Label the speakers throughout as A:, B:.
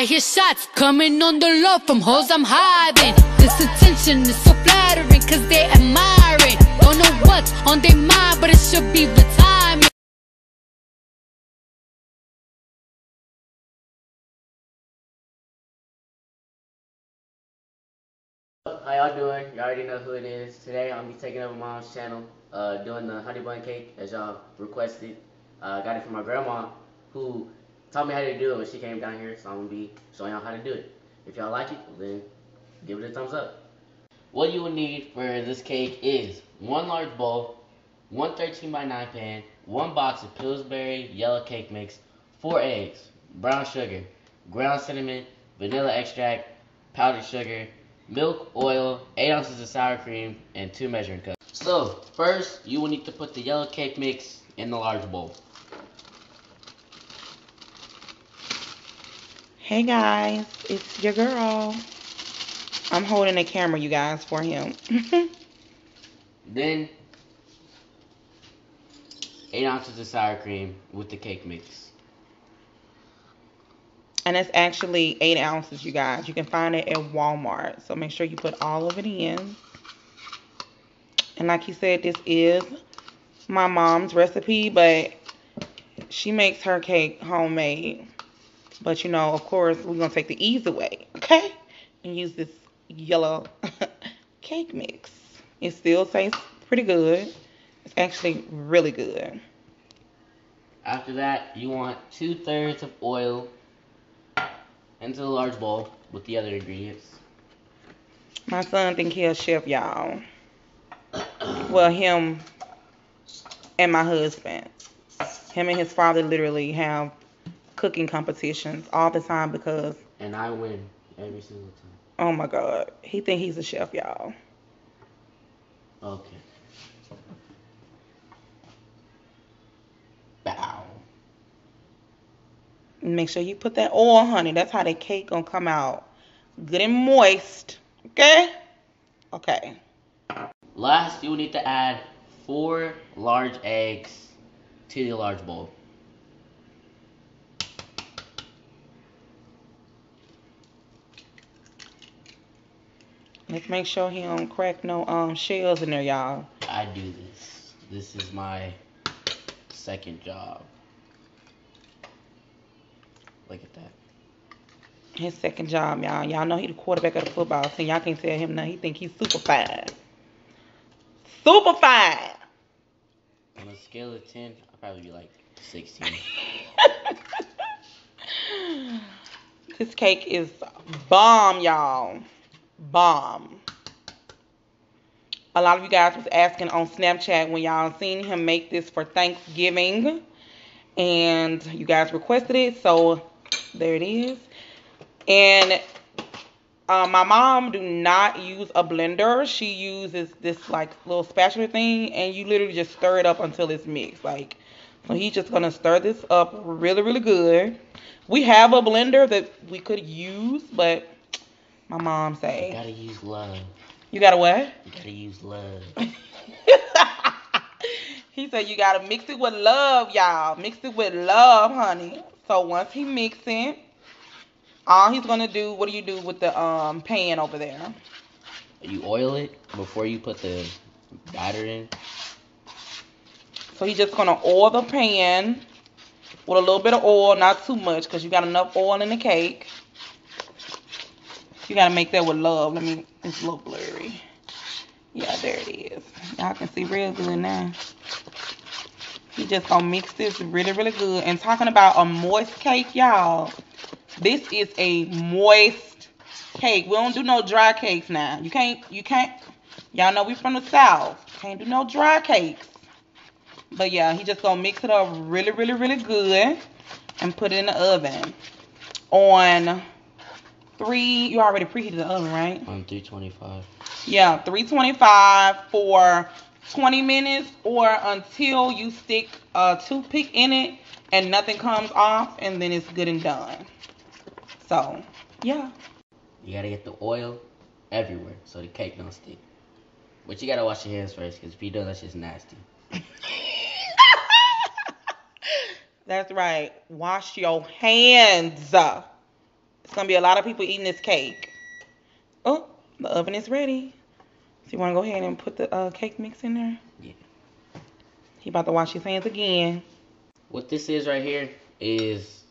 A: I hear shots coming on the low from hoes I'm hiding. This attention is so flattering, cause they admiring. Don't know what's on their mind, but it should be retirement.
B: How y'all doing? Y'all already know who it is. Today I'm be taking over mom's channel, uh, doing the honey bun cake as y'all requested. Uh, got it from my grandma, who taught me how to do it when she came down here. So I'm gonna be showing y'all how to do it. If y'all like it, then give it a thumbs up. What you will need for this cake is one large bowl, one 13 by 9 pan, one box of Pillsbury yellow cake mix, four eggs, brown sugar, ground cinnamon, vanilla extract, powdered sugar, milk, oil, 8 ounces of sour cream, and 2 measuring cups. So, first, you will need to put the yellow cake mix in the large bowl.
C: Hey guys, it's your girl. I'm holding the camera, you guys, for him.
B: Then, 8 ounces of sour cream with the cake mix.
C: and it's actually eight ounces, you guys. You can find it at Walmart. So make sure you put all of it in. And like he said, this is my mom's recipe, but she makes her cake homemade. But you know, of course, we're gonna take the easy way, okay? And use this yellow cake mix. It still tastes pretty good. It's actually really good.
B: After that, you want two thirds of oil into the large bowl with the other ingredients.
C: My son think he a chef, y'all. Well, him and my husband. Him and his father literally have cooking competitions all the time because,
B: And I win every single time.
C: oh my God, he think he's a chef, y'all.
B: Okay. Bow.
C: Make sure you put that oil, honey. That's how the cake gonna come out good and moist. Okay? Okay.
B: Last, you will need to add four large eggs to the large bowl.
C: Let's make sure he don't crack no um shells in there, y'all.
B: I do this. This is my second job. Look at that.
C: His second job, y'all. Y'all know he the quarterback of the football team. Y'all can't tell him nothing. He think he's super fine. Super fine.
B: On a scale of 10, I'll probably be like 16.
C: this cake is bomb, y'all. Bomb. A lot of you guys was asking on Snapchat when y'all seen him make this for Thanksgiving. And you guys requested it, so there it is. And uh, my mom do not use a blender. She uses this like little spatula thing, and you literally just stir it up until it's mixed. Like, so he's just gonna stir this up really, really good. We have a blender that we could use, but my mom
B: You
C: say
B: gotta use love.
C: you gotta what?
B: You gotta use love.
C: he said you gotta mix it with love, y'all. Mix it with love, honey. So once he mix it, all he's gonna do, what do you do with the um pan over there?
B: You oil it before you put the batter in.
C: So he's just gonna oil the pan with a little bit of oil, not too much, cause you got enough oil in the cake. You gotta make that with love. Let me. It's a little blurry. Yeah, there it is. Y'all can see real good now. You just gonna mix this really, really good. And talking about a moist cake, y'all. This is a moist cake. We don't do no dry cakes now. You can't. You can't. Y'all know we from the south. Can't do no dry cakes. But yeah, he just gonna mix it up really, really, really good and put it in the oven on three. You already preheated the oven, right?
B: On 325.
C: Yeah, 325 for 20 minutes or until you stick a toothpick in it and nothing comes off, and then it's good and done. So, yeah.
B: You gotta get the oil everywhere so the cake don't stick. But you gotta wash your hands first, because if you don't, that's just nasty.
C: That's right. Wash your hands. It's gonna be a lot of people eating this cake. Oh, the oven is ready. So you wanna go ahead and put the uh, cake mix in there?
B: Yeah.
C: He about to wash his hands again.
B: What this is right here is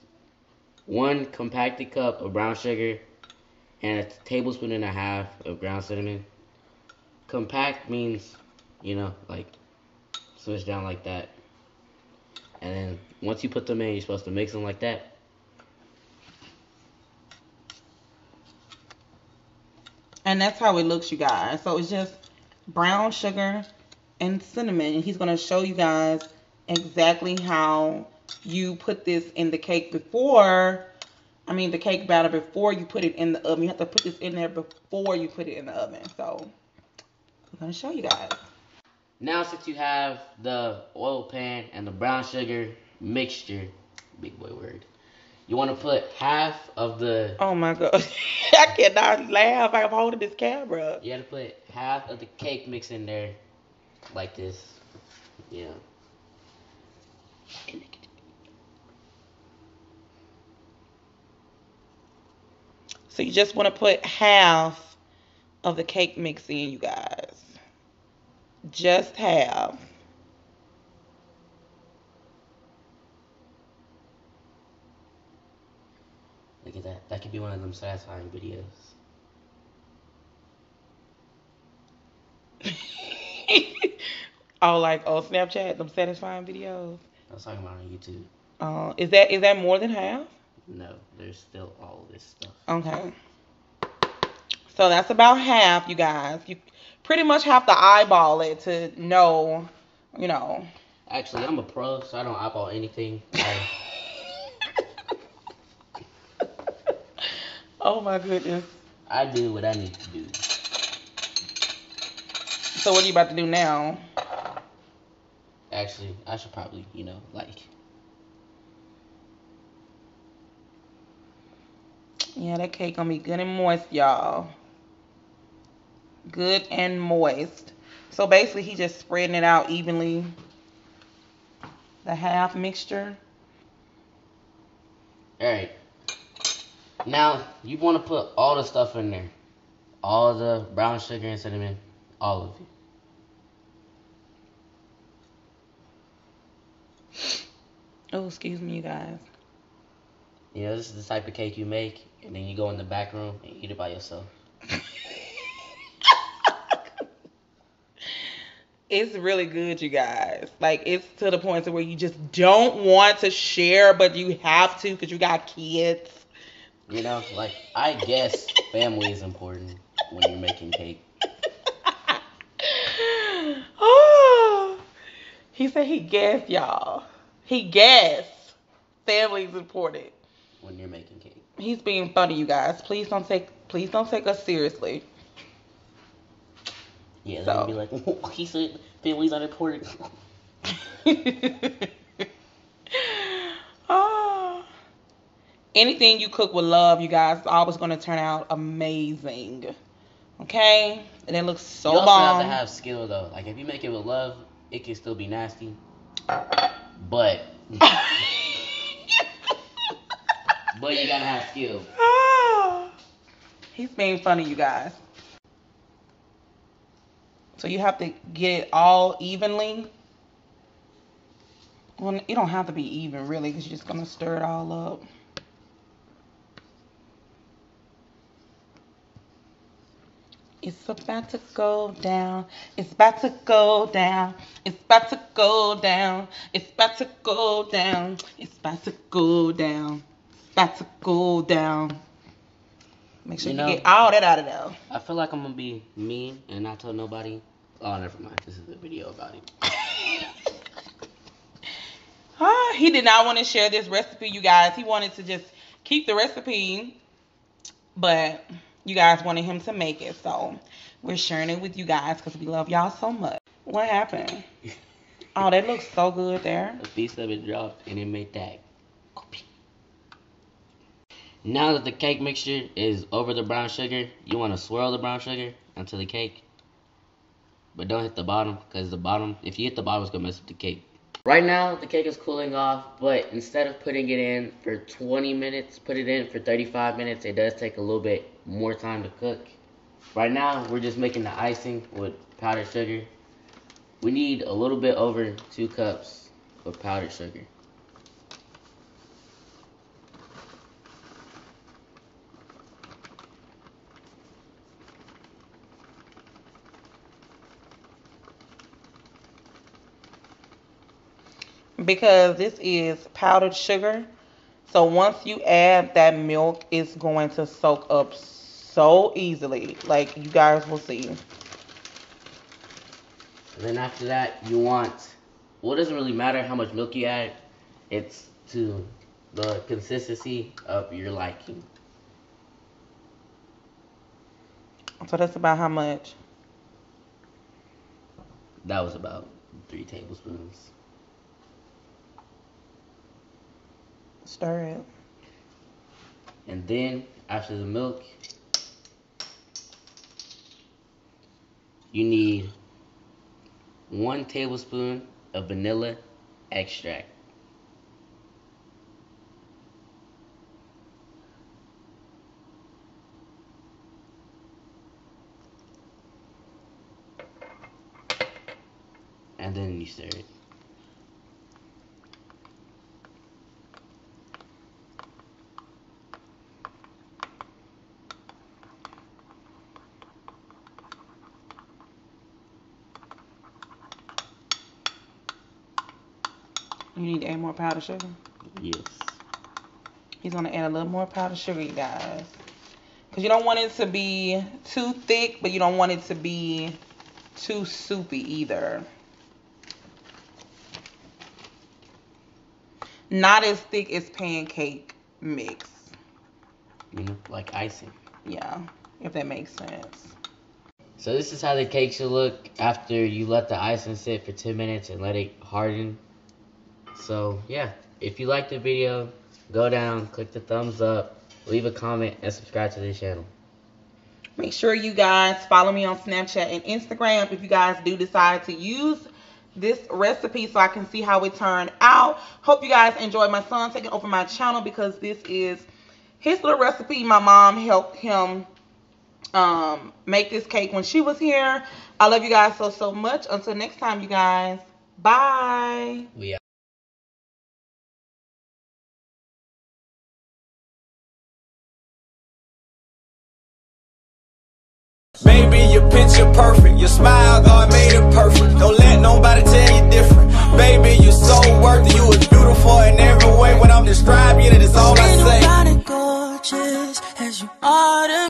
B: one compacted cup of brown sugar and a tablespoon and a half of ground cinnamon. Compact means, you know, like switch down like that. And then once you put them in, you're supposed to mix them like that.
C: And that's how it looks, you guys. So it's just brown sugar and cinnamon. And he's going to show you guys exactly how you put this in the cake before, I mean the cake batter before you put it in the oven. You have to put this in there before you put it in the oven. So I'm going to show you guys.
B: Now since you have the oil pan and the brown sugar mixture, big boy word, you want to put half of the,
C: Oh my God. I cannot laugh. I'm holding this camera.
B: you got to put half of the cake mix in there like this. Yeah.
C: So you just want to put half of the cake mix in, you guys. Just half.
B: That. That could be one of them satisfying videos.
C: oh, like oh Snapchat, them satisfying videos.
B: I was talking about on YouTube.
C: Uh, is that is that more than half?
B: No, there's still all this stuff.
C: Okay. So that's about half, you guys. You pretty much have to eyeball it to know, you know.
B: Actually, I'm a pro, so I don't eyeball anything. I,
C: oh my goodness.
B: I do what I need to do.
C: So what are you about to do now?
B: Actually, I should probably, you know, like,
C: Yeah, that cake gonna be good and moist, y'all. Good and moist. So basically, he just spreading it out evenly. The half mixture.
B: alright. Now, you want to put all the stuff in there. All the brown sugar and cinnamon. All of it.
C: Oh, excuse me, you guys.
B: You know, this is the type of cake you make, and then you go in the back room and eat it by yourself.
C: It's really good, you guys. Like it's to the point to where you just don't want to share, but you have to because you got kids.
B: You know, like, I guess family is important when you're making cake.
C: oh, he said he guessed, y'all. He guessed. Family's important.
B: When you're making cake.
C: He's being funny, you guys. Please don't take please don't take us seriously.
B: Yeah, they'll be like, he said family's not important.
C: Ah. Anything you cook with love, you guys, is always going to turn out amazing. Okay? And it looks so bomb.
B: you also
C: bomb.
B: have to have skill though. Like if you make it with love, it can still be nasty. But but you gotta have skill.
C: He's being funny, you guys. So you have to get it all evenly. Well, you don't have to be even, really, because you're just going to stir it all up. It's about to go down. It's about to go down. It's about to go down. It's about to go down. It's about to go down. It's about to go down. Make sure
B: You
C: you,
B: know-
C: get all that out of there.
B: I feel like I'm gonna be mean and not tell nobody. Oh, never mind. This is a video about it.
C: Ah, he did not want to share this recipe, you guys. He wanted to just keep the recipe, but you guys wanted him to make it. So we're sharing it with you guys because we love y'all so much. What happened? Oh, that looks so good there.
B: A piece of it dropped and it made that. Now that the cake mixture is over the brown sugar, you want to swirl the brown sugar onto the cake. But don't hit the bottom because the bottom, if you hit the bottom, it's going to mess up the cake. Right now, the cake is cooling off, but instead of putting it in for 20 minutes, put it in for 35 minutes. It does take a little bit more time to cook. Right now, we're just making the icing with powdered sugar. We need a little bit over two cups of powdered sugar.
C: because this is powdered sugar. So once you add that milk, it's going to soak up so easily. Like you guys will see.
B: And then after that, you want, well, it doesn't really matter how much milk you add. It's to the consistency of your liking.
C: So that's about how much?
B: That was about three tablespoons.
C: Stir it.
B: And then after the milk, you need one tablespoon of vanilla extract. And then you stir it.
C: You need to add more powdered sugar.
B: Yes.
C: He's gonna add a little more powdered sugar, you guys. Cause you don't want it to be too thick, but you don't want it to be too soupy either. Not as thick as pancake mix.
B: You know, like icing.
C: Yeah, if that makes sense.
B: So this is how the cake should look after you let the icing sit for 10 minutes and let it harden. So yeah, if you liked the video, go down, click the thumbs up, leave a comment, and subscribe to this channel.
C: Make sure you guys follow me on Snapchat and Instagram if you guys do decide to use this recipe so I can see how it turned out. Hope you guys enjoyed my son taking over my channel because this is his little recipe. My mom helped him um, make this cake when she was here. I love you guys so, so much. Until next time, you guys. Bye.
B: We.
D: Picture perfect. Your smile, God made it perfect. Don't let nobody tell you different. Baby, you're so worth it. You was beautiful in every way. When I'm describing it, it's all I say.
E: Ain't nobody gorgeous as you are